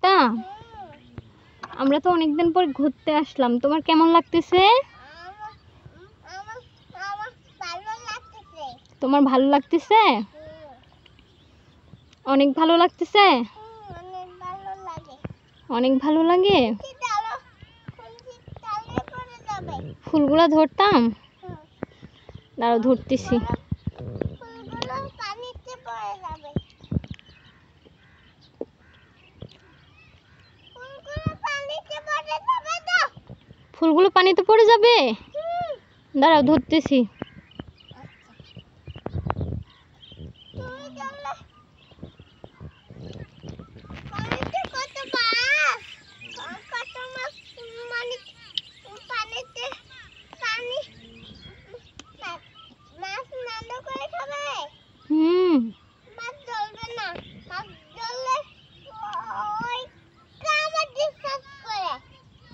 মুক্তা আমরা তো অনেকদিন পর ঘুরতে আসলাম। তোমার কেমন লাগতেছে? তোমার ভালো লাগতেছে? অনেক ভালো লাগতেছে? অনেক ভালো লাগে? ফুলগুলো ধরতাম। দাঁড়াও, ধরতেছি ফুলগুলো পানিতে পড়ে যাবে ফুলগুলো পানিতে পড়ে যাবে তো ফুলগুলো পানিতে পড়ে যাবে? হুম। দাঁড়াও ধরতেছি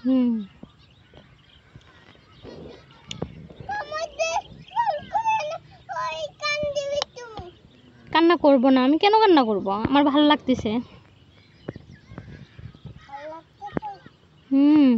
তুমি কান্না করব না। আমি কেন কান্না করব? আমার ভালো লাগতেছে। হুম।